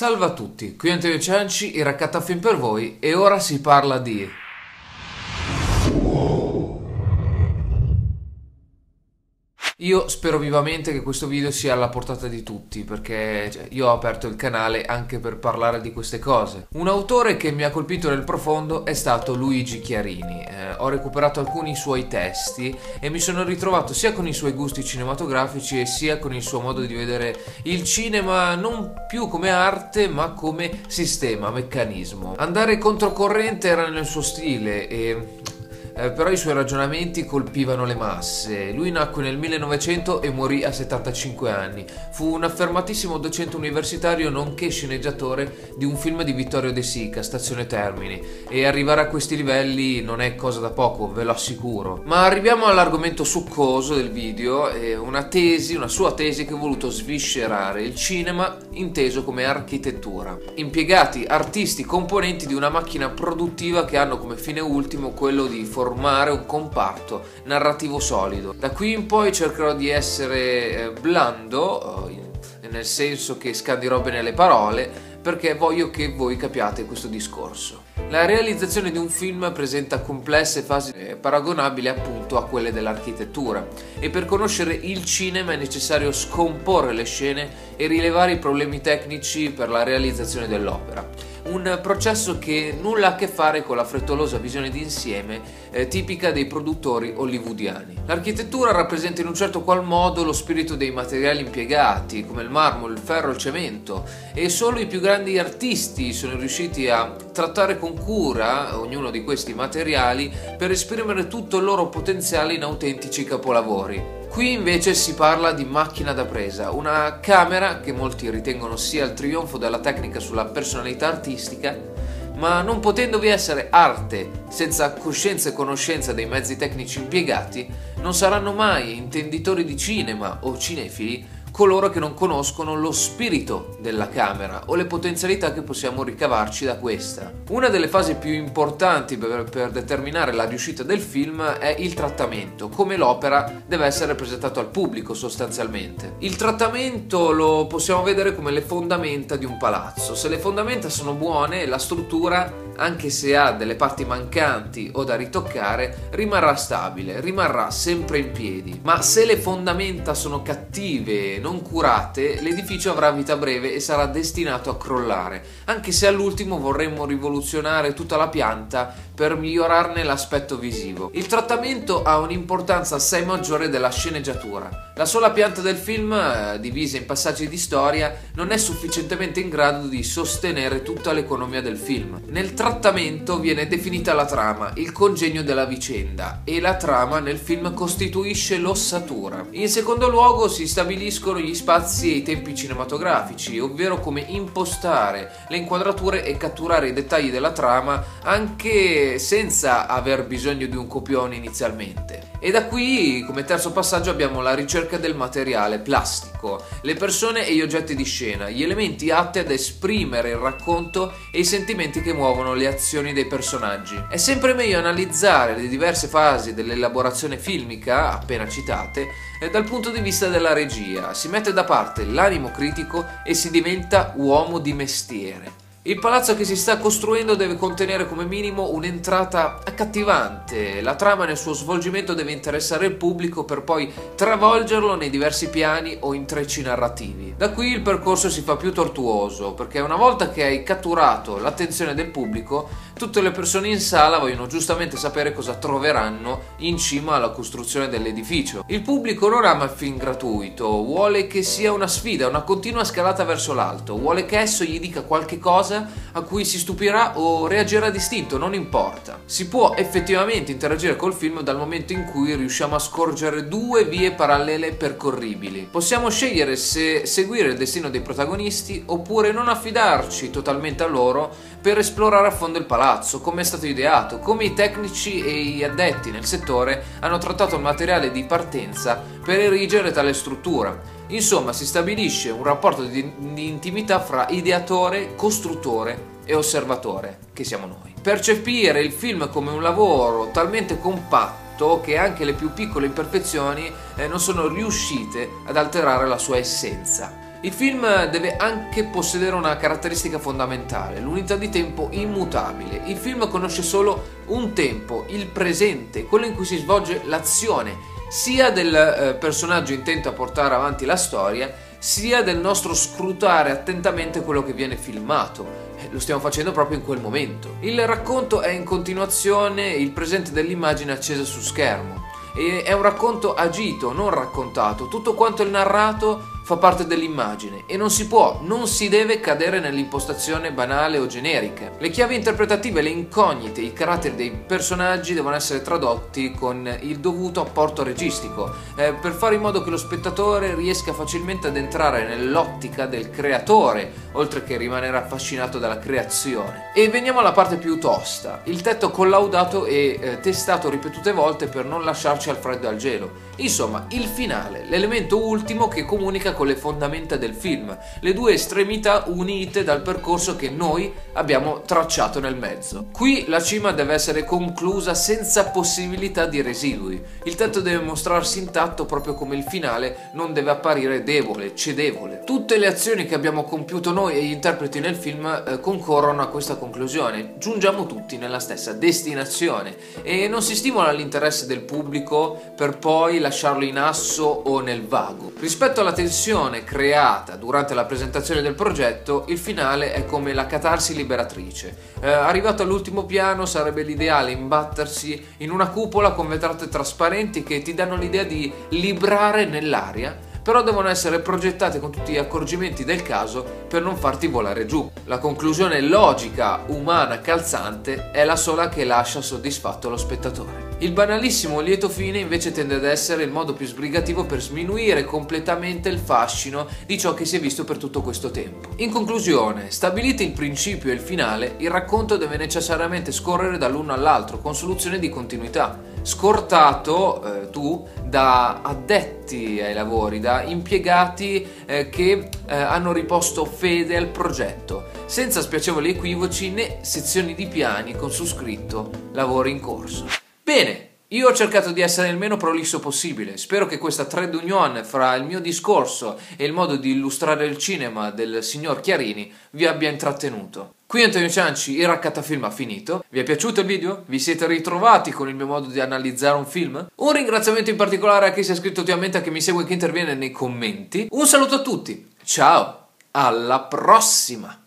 Salve a tutti, qui Antonio Cianci, il raccattafilm per voi e ora si parla di... Io spero vivamente che questo video sia alla portata di tutti perché cioè, io ho aperto il canale anche per parlare di queste cose. Un autore che mi ha colpito nel profondo è stato Luigi Chiarini. Eh, ho recuperato alcuni suoi testi e mi sono ritrovato sia con i suoi gusti cinematografici e sia con il suo modo di vedere il cinema non più come arte ma come sistema, meccanismo. Andare controcorrente era nel suo stile e eh, però i suoi ragionamenti colpivano le masse. Lui nacque nel 1900 e morì a 75 anni. Fu un affermatissimo docente universitario nonché sceneggiatore di un film di Vittorio De Sica, Stazione Termini, e arrivare a questi livelli non è cosa da poco, ve lo assicuro. Ma arriviamo all'argomento succoso del video, una tesi, una sua tesi che ha voluto sviscerare il cinema inteso come architettura. Impiegati, artisti, componenti di una macchina produttiva che hanno come fine ultimo quello di formare formare un comparto narrativo solido. Da qui in poi cercherò di essere eh, blando, eh, nel senso che scandirò bene le parole, perché voglio che voi capiate questo discorso. La realizzazione di un film presenta complesse fasi eh, paragonabili appunto a quelle dell'architettura e per conoscere il cinema è necessario scomporre le scene e rilevare i problemi tecnici per la realizzazione dell'opera un processo che nulla ha a che fare con la frettolosa visione d'insieme eh, tipica dei produttori hollywoodiani. L'architettura rappresenta in un certo qual modo lo spirito dei materiali impiegati, come il marmo, il ferro, il cemento, e solo i più grandi artisti sono riusciti a trattare con cura ognuno di questi materiali per esprimere tutto il loro potenziale in autentici capolavori. Qui invece si parla di macchina da presa, una camera che molti ritengono sia il trionfo della tecnica sulla personalità artistica, ma non potendovi essere arte senza coscienza e conoscenza dei mezzi tecnici impiegati, non saranno mai intenditori di cinema o cinefili coloro che non conoscono lo spirito della camera o le potenzialità che possiamo ricavarci da questa. Una delle fasi più importanti per, per determinare la riuscita del film è il trattamento, come l'opera deve essere presentata al pubblico sostanzialmente. Il trattamento lo possiamo vedere come le fondamenta di un palazzo. Se le fondamenta sono buone, la struttura anche se ha delle parti mancanti o da ritoccare, rimarrà stabile, rimarrà sempre in piedi. Ma se le fondamenta sono cattive, non curate, l'edificio avrà vita breve e sarà destinato a crollare, anche se all'ultimo vorremmo rivoluzionare tutta la pianta per migliorarne l'aspetto visivo. Il trattamento ha un'importanza assai maggiore della sceneggiatura. La sola pianta del film, eh, divisa in passaggi di storia, non è sufficientemente in grado di sostenere tutta l'economia del film. Nel trattamento viene definita la trama, il congegno della vicenda, e la trama nel film costituisce l'ossatura. In secondo luogo si stabiliscono gli spazi e i tempi cinematografici, ovvero come impostare le inquadrature e catturare i dettagli della trama anche senza aver bisogno di un copione inizialmente. E da qui, come terzo passaggio, abbiamo la ricerca del materiale plastico, le persone e gli oggetti di scena, gli elementi atti ad esprimere il racconto e i sentimenti che muovono le azioni dei personaggi. È sempre meglio analizzare le diverse fasi dell'elaborazione filmica, appena citate, dal punto di vista della regia. Si mette da parte l'animo critico e si diventa uomo di mestiere. Il palazzo che si sta costruendo deve contenere come minimo un'entrata accattivante, la trama nel suo svolgimento deve interessare il pubblico per poi travolgerlo nei diversi piani o intrecci narrativi. Da qui il percorso si fa più tortuoso, perché una volta che hai catturato l'attenzione del pubblico, tutte le persone in sala vogliono giustamente sapere cosa troveranno in cima alla costruzione dell'edificio. Il pubblico non ama il film gratuito, vuole che sia una sfida, una continua scalata verso l'alto, vuole che esso gli dica qualche cosa a cui si stupirà o reagirà distinto, non importa. Si può effettivamente interagire col film dal momento in cui riusciamo a scorgere due vie parallele percorribili. Possiamo scegliere se seguire il destino dei protagonisti oppure non affidarci totalmente a loro per esplorare a fondo il palazzo, come è stato ideato, come i tecnici e gli addetti nel settore hanno trattato il materiale di partenza per erigere tale struttura Insomma, si stabilisce un rapporto di, di intimità fra ideatore, costruttore e osservatore, che siamo noi. Percepire il film come un lavoro talmente compatto che anche le più piccole imperfezioni eh, non sono riuscite ad alterare la sua essenza. Il film deve anche possedere una caratteristica fondamentale, l'unità di tempo immutabile. Il film conosce solo un tempo, il presente, quello in cui si svolge l'azione, sia del eh, personaggio intento a portare avanti la storia, sia del nostro scrutare attentamente quello che viene filmato. Eh, lo stiamo facendo proprio in quel momento. Il racconto è in continuazione il presente dell'immagine accesa su schermo. E è un racconto agito, non raccontato. Tutto quanto il narrato fa parte dell'immagine e non si può, non si deve cadere nell'impostazione banale o generica. Le chiavi interpretative, le incognite, i caratteri dei personaggi devono essere tradotti con il dovuto apporto registico, eh, per fare in modo che lo spettatore riesca facilmente ad entrare nell'ottica del creatore, oltre che rimanere affascinato dalla creazione. E veniamo alla parte più tosta, il tetto collaudato e eh, testato ripetute volte per non lasciarci al freddo e al gelo. Insomma, il finale, l'elemento ultimo che comunica con le fondamenta del film, le due estremità unite dal percorso che noi abbiamo tracciato nel mezzo. Qui la cima deve essere conclusa senza possibilità di residui. Il tetto deve mostrarsi intatto proprio come il finale non deve apparire debole, cedevole. Tutte le azioni che abbiamo compiuto noi e gli interpreti nel film eh, concorrono a questa conclusione. Giungiamo tutti nella stessa destinazione e non si stimola l'interesse del pubblico per poi lasciarlo in asso o nel vago. Rispetto alla tensione tensione creata durante la presentazione del progetto, il finale è come la catarsi liberatrice. Eh, arrivato all'ultimo piano sarebbe l'ideale imbattersi in una cupola con vetrate trasparenti che ti danno l'idea di librare nell'aria però devono essere progettate con tutti gli accorgimenti del caso per non farti volare giù. La conclusione logica, umana, calzante è la sola che lascia soddisfatto lo spettatore. Il banalissimo lieto fine invece tende ad essere il modo più sbrigativo per sminuire completamente il fascino di ciò che si è visto per tutto questo tempo. In conclusione, stabiliti il principio e il finale, il racconto deve necessariamente scorrere dall'uno all'altro con soluzione di continuità. Scortato eh, tu da addetti ai lavori, da impiegati eh, che eh, hanno riposto fede al progetto, senza spiacevoli equivoci né sezioni di piani con su scritto lavori in corso. Bene, io ho cercato di essere il meno prolisso possibile, spero che questa trade union fra il mio discorso e il modo di illustrare il cinema del signor Chiarini vi abbia intrattenuto. Qui Antonio Cianci, il raccattafilm ha finito. Vi è piaciuto il video? Vi siete ritrovati con il mio modo di analizzare un film? Un ringraziamento in particolare a chi si è iscritto ultimamente, a chi mi segue e chi interviene nei commenti. Un saluto a tutti, ciao, alla prossima!